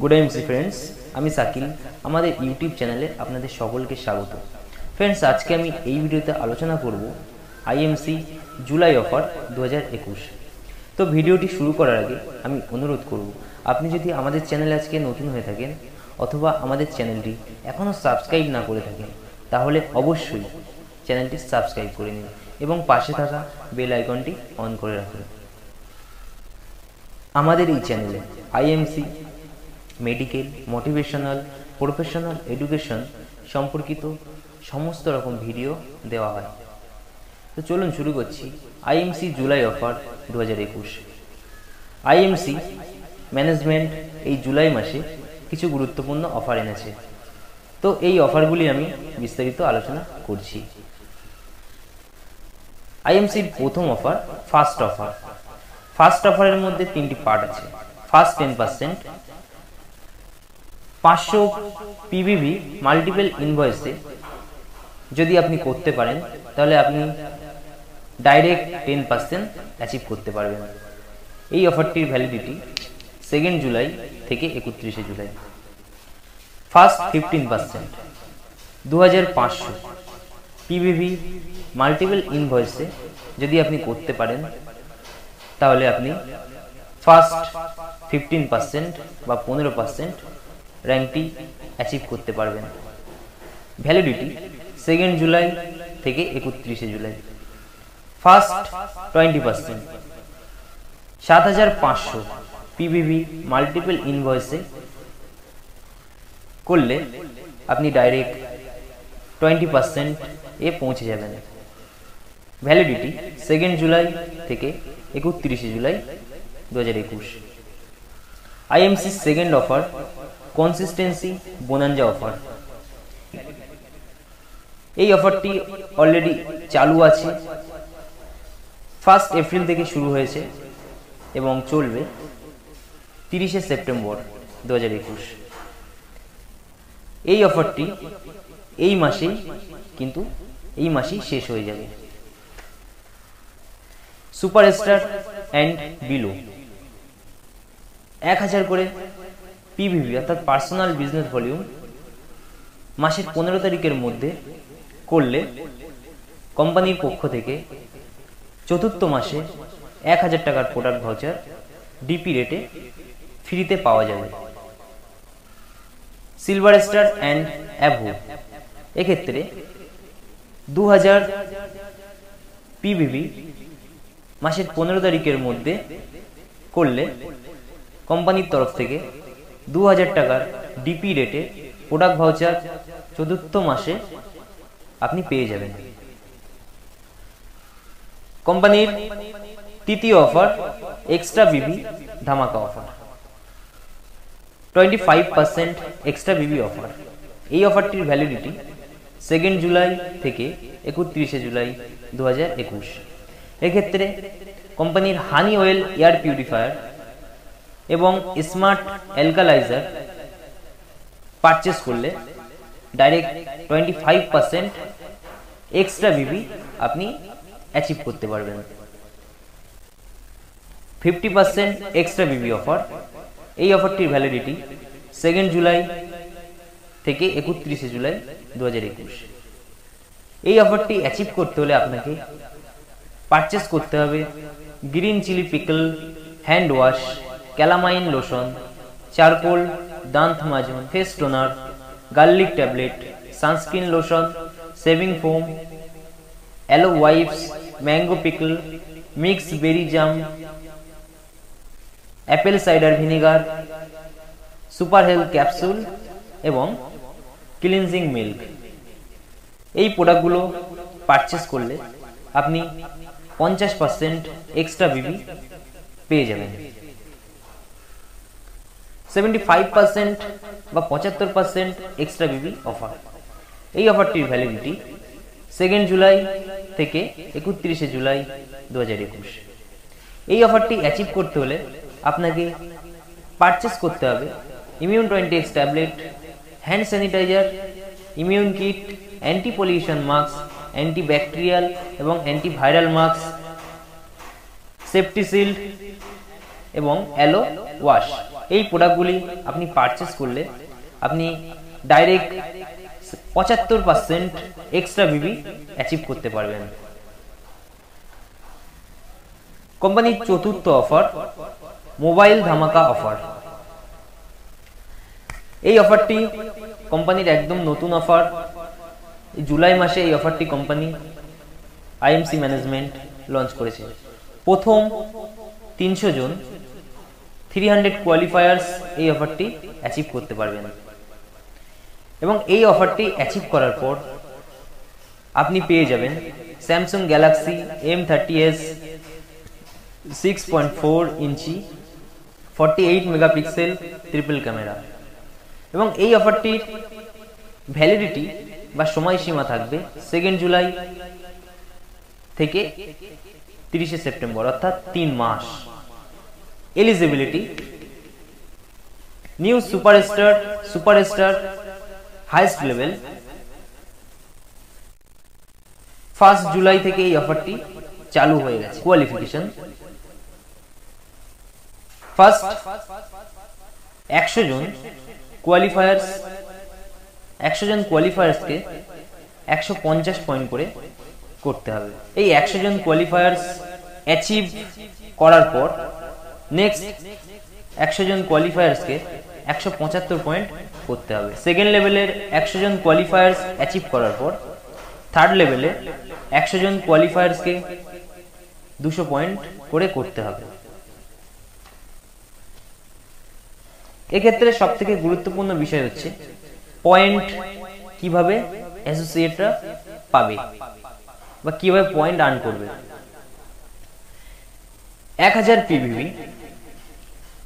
Good MC friends আমি সাকিল। আমাদের YouTube চ্যানেলে আপনাদের সকলকে স্বাগত। ফ্রেন্ডস আজকে আমি এই ভিডিওতে আলোচনা করব আইএমসি জুলাই অফার দু হাজার একুশ। তো ভিডিওটি শুরু করার আগে আমি অনুরোধ করব, আপনি যদি আমাদের চ্যানেলে আজকে নতুন হয়ে থাকেন অথবা আমাদের চ্যানেলটি এখনও সাবস্ক্রাইব না করে থাকেন, তাহলে অবশ্যই চ্যানেলটি সাবস্ক্রাইব করে নিন এবং পাশে থাকা বেল আইকনটি অন করে রাখুন। আমাদের এই চ্যানেলে IMC medical motivational professional education সম্পর্কিত সমস্ত রকম ভিডিও দেওয়া হয়। তো চলুন শুরু করছি। আইএমসি জুলাই অফার দু হাজার একুশ। আইএমসি ম্যানেজমেন্ট এই জুলাই মাসে কিছু গুরুত্বপূর্ণ অফার এনেছে। তো এই অফারগুলি আমি বিস্তারিত আলোচনা করছি। আইএমসির প্রথম অফার ফার্স্ট অফার ফার্স্ট অফারের মধ্যে তিনটি পার্ট আছে। ফার্স্ট টেন পার্সেন্ট পাঁচশো পিবিভি মাল্টিপল ইনভয়েসে যদি আপনি করতে পারেন, তাহলে আপনি ডাইরেক্ট টেন পার্সেন্ট অ্যাচিভ করতে পারবেন। এই অফারটির ভ্যালিডিটি সেকেন্ড জুলাই থেকে একত্রিশে জুলাই ফার্স্ট ফিফটিন পার্সেন্ট দু হাজার পাঁচশো পিভিভি মাল্টিপল ইনভয়েসে যদি আপনি করতে পারেন, তাহলে আপনি ফার্স্ট ফিফটিন পার্সেন্ট বা পনেরো পার্সেন্ট র্যাঙ্কটি অ্যাচিভ করতে পারবেন। ভ্যালিডিটি সেকেন্ড জুলাই থেকে একত্রিশে জুলাই ফার্স্ট টোয়েন্টি পার্সেন্ট সাত হাজার পাঁচশো পিভিভি মাল্টিপল ইনভয়েসে করলে আপনি ডাইরেক্ট টোয়েন্টি পার্সেন্ট এ পৌঁছে যাবেন। ভ্যালিডিটি সেকেন্ড জুলাই থেকে একত্রিশে জুলাই দু হাজার একুশ IMC second offer consistency bonanza offer এই অফারটি অলরেডি চালু আছে। ফার্স্ট এপ্রিল থেকে শুরু হয়েছে এবং চলবে তিরিশে সেপ্টেম্বর দু হাজার একুশ। এই অফারটি এই মাসেই কিন্তু এই মাসেই শেষ হয়ে যাবে। সুপারস্টার অ্যান্ড বিলো এক হাজার করে পিভিভি অর্থাৎ পার্সোনাল বিজনেস ভলিউম মাসের পনেরো তারিখের মধ্যে করলে কোম্পানির পক্ষ থেকে চতুর্থ মাসে এক হাজার টাকার প্রোডাক্ট ভাউচার ডিপি রেটে ফ্রিতে পাওয়া যাবে। সিলভার স্টার অ্যান্ড অ্যাভো এক্ষেত্রে দু হাজার পিভিভি মাসের পনেরো তারিখের মধ্যে করলে কোম্পানির তরফ থেকে দু হাজার টাকার ডিপি রেটে প্রোডাক্ট ভাউচার চতুর্থ মাসে আপনি পেয়ে যাবেন। কোম্পানির তৃতীয় অফার এক্সট্রা বিবি ধামাকা offer twenty five percent extra BB offer এই অফারটির ভ্যালিডিটি সেকেন্ড জুলাই থেকে একত্রিশে জুলাই দু হাজার একুশ। এক্ষেত্রে কোম্পানির হানি অয়েল এয়ার পিউরিফায়ার এবং স্মার্ট অ্যালকালাইজার পারচেস করলে direct twenty five percent extra BB আপনি অ্যাচিভ করতে পারবেন। Fifty percent extra BB offer এই অফারটির ভ্যালিডিটি সেকেন্ড জুলাই থেকে একত্রিশে জুলাই দু হাজার একুশ। এই অফারটি অ্যাচিভ করতে হলে আপনাকে পারচেস করতে হবে green chilli pickle hand wash calamine lotion, charcoal, দান্ত মাজন, face toner, garlic tablet, sunscreen lotion shaving foam, aloe wipes, mango pickle, mix berry jam, apple cider vinegar, super health capsule এবং cleansing milk. এই প্রোডাক্টগুলো purchase করলে আপনি পঞ্চাশ percent extra বিবি পেয়ে যাবেন। Seventy five percent বা পঁচাত্তর পার্সেন্ট এক্সট্রা বিবি অফার এই অফারটির ভ্যালিডিটি সেকেন্ড জুলাই থেকে একত্রিশে জুলাই দু হাজার একুশ। এই অফারটি অ্যাচিভ করতে হলে আপনাকে পারচেস করতে হবে immune twenty X tablet hand sanitiser immune kit anti pollution mask anti bacterial এবং anti viral mask safety shield এবং অ্যালো ওয়াশ এই প্রোডাক্টগুলি আপনি পারচেস করলে আপনি ডাইরেক্ট পঁচাত্তর পার্সেন্ট এক্সট্রা বিবি অ্যাচিভ করতে পারবেন। কোম্পানির চতুর্থ অফার মোবাইল ধামাকা অফার এই অফারটি কোম্পানির একদম নতুন অফার জুলাই মাসে এই অফারটি কোম্পানি আইএমসি ম্যানেজমেন্ট লঞ্চ করেছে। প্রথম তিনশো জন থ্রি হান্ড্রেড কোয়ালিফায়ার্স এই অফারটি অ্যাচিভ করতে পারবেন। এবং এই অফারটি অ্যাচিভ করার পর আপনি পেয়ে যাবেন Samsung Galaxy M thirty S six point four inch forty eight megapixel triple camera এবং এই অফারটির ভ্যালিডিটি বা সময়সীমা থাকবে সেকেন্ড জুলাই থেকে তিরিশে সেপ্টেম্বর অর্থাৎ তিন মাস। Eligibility new superstar superstar highest level first July থেকে এই অফারটি চালু হয়ে গেছে কোয়ালিফিকেশন ফার্স্ট একশো জন কোয়ালিফায়ার্স একশো জন কোয়ালিফায়ার্সকে একশো পঞ্চাশ পয়েন্ট করে করতে হবে। এই একশো জন কোয়ালিফায়ার্স অ্যাচিভ করার পর নেক্সট একশো জন কোয়ালিফায়ার্সকে একশো পঁচাত্তর পয়েন্ট করতে হবে। সেকেন্ড লেভেলের একশো জন কোয়ালিফায়ার্স অ্যাচিভ করার পর থার্ড লেভেলে একশো জন কোয়ালিফায়ার্সকে দুশো পয়েন্ট করে করতে হবে। এক্ষেত্রে সব থেকে গুরুত্বপূর্ণ বিষয় হচ্ছে পয়েন্ট কীভাবে অ্যাসোসিয়েটরা পাবে বা কীভাবে পয়েন্ট আর্ন করবে। এক হাজার পিভিভি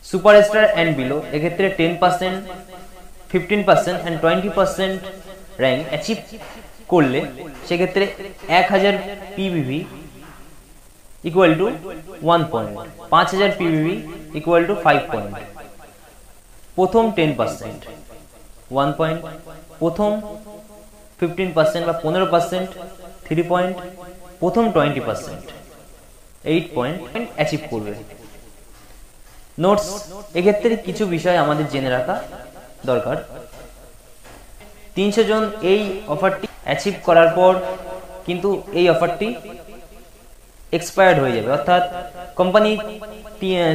সুপারস্টার অ্যান্ড বিলো এক্ষেত্রে ten percent fifteen percent and twenty percent rank achieve করলে সেক্ষেত্রে এক হাজার PVV equal to one point পাঁচ হাজার PVV equal to five point প্রথম টেন পার্সেন্ট ওয়ান পয়েন্ট প্রথম ফিফটিন পার্সেন্ট বা পনেরো পার্সেন্ট থ্রি পয়েন্ট প্রথম twenty percent eight point achieve করবে। নোটস এক্ষেত্রে কিছু বিষয় আমাদের জেনে রাখা দরকার। তিনশো জন এই অফারটি অ্যাচিভ করার পর কিন্তু এই অফারটি এক্সপায়ার্ড হয়ে যাবে। অর্থাৎ কোম্পানি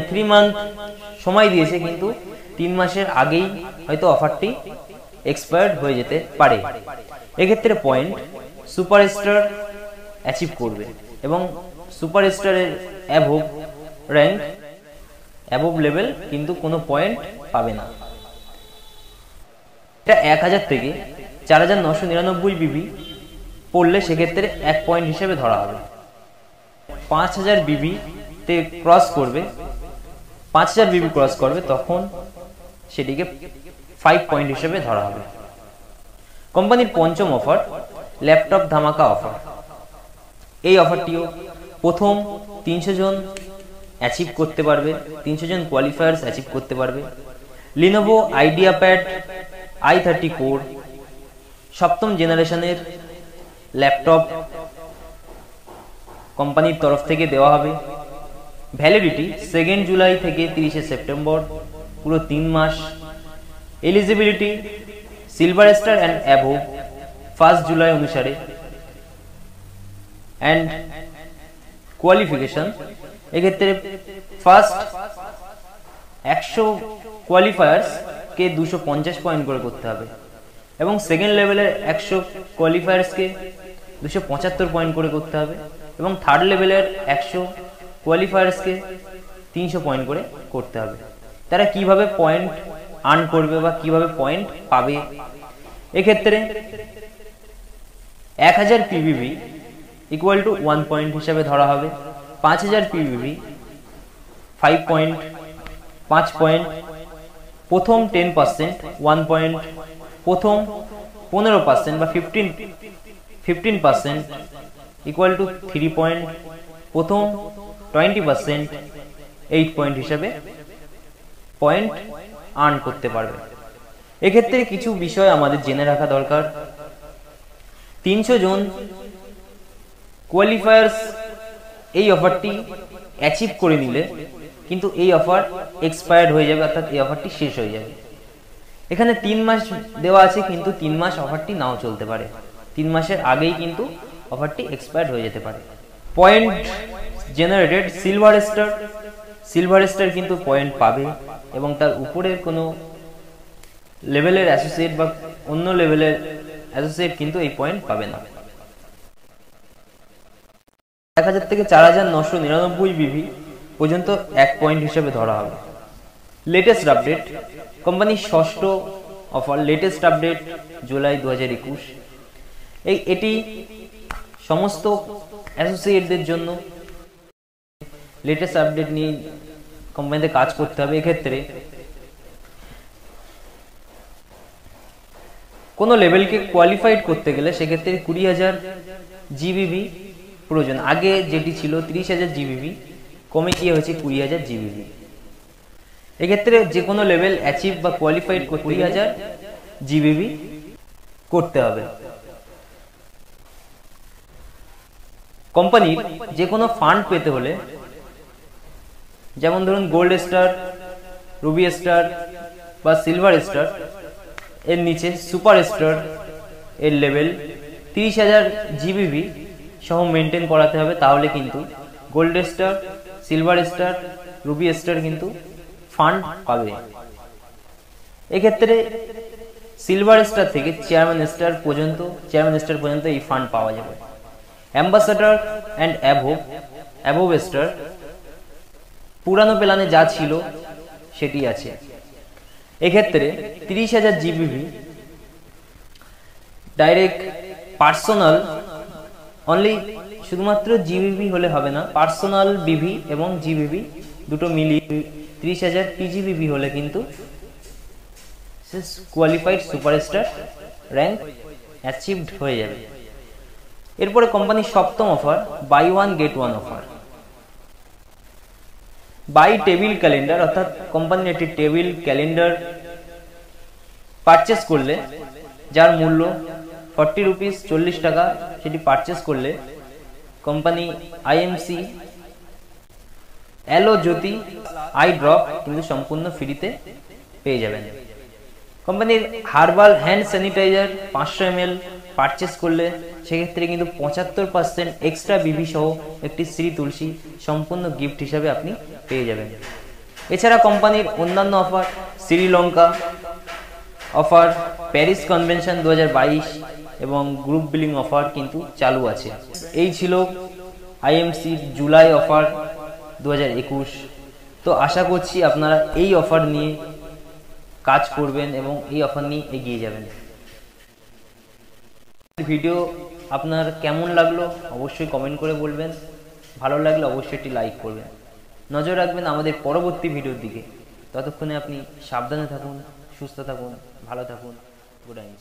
থ্রি মান্থ সময় দিয়েছে কিন্তু তিন মাসের আগেই হয়তো অফারটি এক্সপায়ার্ড হয়ে যেতে পারে। এক্ষেত্রে পয়েন্ট সুপারস্টার অ্যাচিভ করবে এবং সুপারস্টারের অ্যাভোভ র্যাঙ্ক অ্যাভোভ লেভেল কিন্তু কোনো পয়েন্ট পাবে না। এটা এক হাজার থেকে চার হাজার নশো নিরানব্বই বিবি পড়লে সেক্ষেত্রে এক পয়েন্ট হিসেবে ধরা হবে। পাঁচ হাজার বিবি তে ক্রস করবে, পাঁচ হাজার বিবি ক্রস করবে, তখন সেটিকে ফাইভ পয়েন্ট হিসেবে ধরা হবে। কোম্পানির পঞ্চম অফার ল্যাপটপ ধামাকা অফার এই অফারটিও প্রথম তিনশো জন অ্যাচিভ করতে পারবে, তিনশো জন কোয়ালিফায়ার্স অ্যাচিভ করতে পারবে। Lenovo IdeaPad I thirty core সপ্তম জেনারেশনের ল্যাপটপ কোম্পানির তরফ থেকে দেওয়া হবে। ভ্যালিডিটি সেকেন্ড জুলাই থেকে তিরিশে সেপ্টেম্বর পুরো তিন মাস। Eligibility silver star and above first July অনুসারে। অ্যান্ড কোয়ালিফিকেশন এক্ষেত্রে ফার্স্ট একশো কোয়ালিফায়ার্স কে দুশো পঞ্চাশ পয়েন্ট করে করতে হবে। এবং সেকেন্ড লেভেলের একশো কোয়ালিফায়ার্সকে দুশো পঁচাত্তর পয়েন্ট করে করতে হবে এবং থার্ড লেভেলের একশো কোয়ালিফায়ার্সকে তিনশো পয়েন্ট করে করতে হবে। তারা কীভাবে পয়েন্ট আর্ন করবে বা কীভাবে পয়েন্ট পাবে? এক্ষেত্রে এক হাজার PVV equal to one point হিসাবে ধরা হবে। পাঁচ হাজার পিভিভি ফাইভ পয়েন্ট পাঁচ পয়েন্ট প্রথম টেন পার্সেন্ট ওয়ান পয়েন্ট প্রথম পনেরো পার্সেন্ট বা fifteen fifteen percent equal to three point প্রথম টোয়েন্টি পার্সেন্ট এইট পয়েন্ট হিসাবে পয়েন্ট আর্ন করতে পারবে। এক্ষেত্রে কিছু বিষয় আমাদের জেনে রাখা দরকার। তিনশো জন কোয়ালিফায়ার্স এই অফারটি অ্যাচিভ করে নিলে কিন্তু এই অফার এক্সপায়ার্ড হয়ে যাবে, অর্থাৎ এই অফারটি শেষ হয়ে যাবে। এখানে তিন মাস দেওয়া আছে, কিন্তু তিন মাস অফারটি নাও চলতে পারে। তিন মাসের আগেই কিন্তু অফারটি এক্সপায়ার্ড হয়ে যেতে পারে। Point generated silver star silver star কিন্তু পয়েন্ট পাবে এবং তার উপরের কোনো লেভেলের অ্যাসোসিয়েট বা অন্য লেভেলের অ্যাসোসিয়েট কিন্তু এই পয়েন্ট পাবে না। এক হাজার থেকে চার হাজার নশো নিরানব্বই বিভি পর্যন্ত এক পয়েন্ট হিসেবে ধরা হবে। লেটেস্ট আপডেট কোম্পানির ষষ্ঠ অফার লেটেস্ট আপডেট জুলাই দু হাজার একুশ। এই, এটি সমস্ত অ্যাসোসিয়েটদের জন্য লেটেস্ট আপডেট নিয়ে কোম্পানিতে কাজ করতে হবে। এক্ষেত্রে কোনো লেভেলকে কোয়ালিফাইড করতে গেলে সেক্ষেত্রে কুড়ি হাজার জিবিবি প্রয়োজন। আগে যেটি ছিল তিরিশ হাজার জিবিবি কমে গিয়ে হয়েছে কুড়ি হাজার জিবিবি। এক্ষেত্রে যে কোনো লেভেল অ্যাচিভ বা কোয়ালিফাইড কুড়ি হাজার জিবিবি করতে হবে। কোম্পানির যে কোনো ফান্ড পেতে হলে যেমন ধরুন গোল্ড স্টার রুবি স্টার বা সিলভার স্টার এর নিচে সুপার স্টার এর লেভেল তিরিশ হাজার জিবিবি সহ মেনটেন করাতে হবে, তাহলে কিন্তু gold star silver star ruby star কিন্তু ফান্ড পাবে। এক্ষেত্রে সিলভার স্টার থেকে চেয়ারম্যান স্টার পর্যন্ত চেয়ারম্যান স্টার পর্যন্ত এই ফান্ড পাওয়া যাবে। Ambassador and above above star পুরানো প্ল্যানে যা ছিল, সেটি আছে। এক্ষেত্রে তিরিশ হাজার জিবিভি ডাইরেক্ট পার্সোনাল অনলি শুধুমাত্র জিবিভি হলে হবে না পার্সোনাল বিভি এবং জিবিভি দুটো মিলিয়ে তিরিশ হাজার পিজিবিভি হলে কিন্তু কোয়ালিফাইড সুপারস্টার র্যাঙ্ক অ্যাচিভড হয়ে যাবে। এরপরে কোম্পানির সপ্তম offer buy one get one offer buy table calendar অর্থাৎ কোম্পানির একটি টেবিল ক্যালেন্ডার পারচেস করলে, যার মূল্য ফর্টি রুপিস চল্লিশ টাকা সেটি পারচেস করলে company IMC aloe Jyoti eye drop কিন্তু সম্পূর্ণ ফ্রিতে পেয়ে যাবেন। কোম্পানির হার্বাল হ্যান্ড স্যানিটাইজার পাঁচশো এম পারচেস করলে সেক্ষেত্রে কিন্তু পঁচাত্তর পার্সেন্ট এক্সট্রা বিভি সহ একটি শ্রী তুলসী সম্পূর্ণ গিফট হিসাবে আপনি পেয়ে যাবেন। এছাড়া কোম্পানির অন্যান্য offer Sri Lanka offer Paris convention দু এবং গ্রুপ বিলিং অফার কিন্তু চালু আছে। এই ছিল আইএমসি জুলাই অফার দু হাজার একুশ। তো আশা করছি আপনারা এই অফার নিয়ে কাজ করবেন এবং এই অফার নিয়ে এগিয়ে যাবেন। ভিডিও আপনার কেমন লাগল অবশ্যই কমেন্ট করে বলবেন। ভালো লাগলে অবশ্যই একটি লাইক করবেন। নজর রাখবেন আমাদের পরবর্তী ভিডিওর দিকে। ততক্ষণে আপনি সাবধানে থাকুন, সুস্থ থাকুন, ভালো থাকুন। Good night